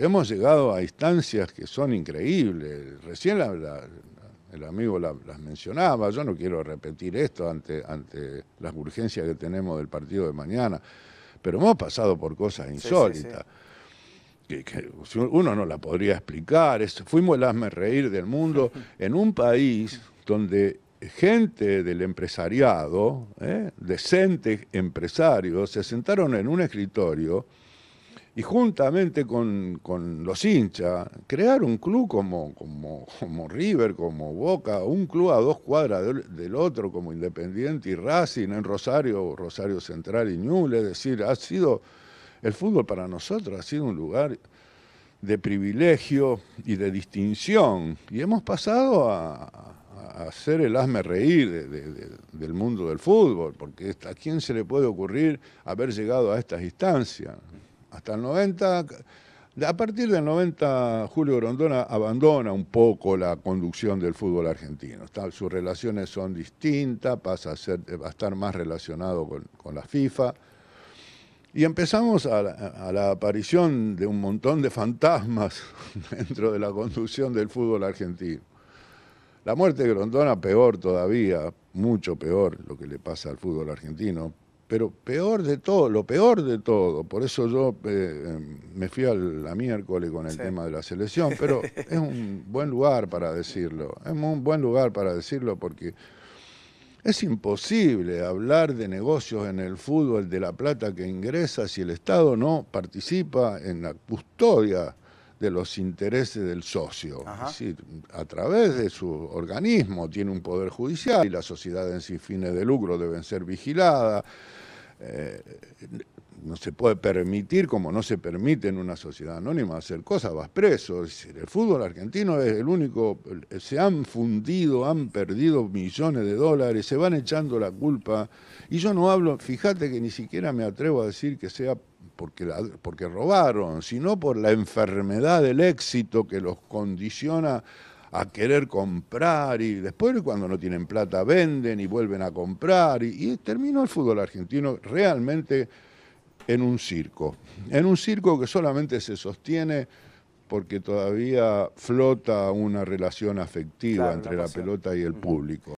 Hemos llegado a instancias que son increíbles. Recién el amigo las mencionaba, yo no quiero repetir esto ante, ante las urgencias que tenemos del partido de mañana, pero hemos pasado por cosas insólitas. Que, uno no la podría explicar. fuimos el hazme reír del mundo en un país donde gente del empresariado, ¿eh? decentes empresarios, se sentaron en un escritorio y juntamente con, los hinchas, crear un club como, como, River, como Boca, un club a dos cuadras del, otro como Independiente y Racing, en Rosario, Rosario Central y Ñuble, es decir, ha sido, el fútbol para nosotros ha sido un lugar de privilegio y de distinción, y hemos pasado a, hacer el hazme reír del mundo del fútbol, porque a quién se le puede ocurrir haber llegado a estas instancias hasta el 90. A partir del 90, Julio Grondona abandona un poco la conducción del fútbol argentino. sus relaciones son distintas, pasa a, ser, a estar más relacionado con, la FIFA. Y empezamos a la, aparición de un montón de fantasmas dentro de la conducción del fútbol argentino. La muerte de Grondona, peor todavía, mucho peor lo que le pasa al fútbol argentino, pero peor de todo, lo peor de todo, por eso yo eh, me fui a la miércoles con el tema de la selección, pero es un buen lugar para decirlo, es un buen lugar para decirlo porque es imposible hablar de negocios en el fútbol, de la plata que ingresa, si el Estado no participa en la custodia de los intereses del socio. Es decir, a través de su organismo tiene un poder judicial y las sociedades sin fines de lucro deben ser vigiladas. Eh, no se puede permitir, como no se permite en una sociedad anónima, hacer cosas, vas preso. el fútbol argentino es el único, se han fundido, han perdido millones de dólares, se van echando la culpa. Y yo no hablo, fíjate que ni siquiera me atrevo a decir que sea porque, porque robaron, sino por la enfermedad del éxito que los condiciona a querer comprar y después cuando no tienen plata venden y vuelven a comprar y, y terminó el fútbol argentino realmente en un circo, en un circo que solamente se sostiene porque todavía flota una relación afectiva entre la pelota y el público.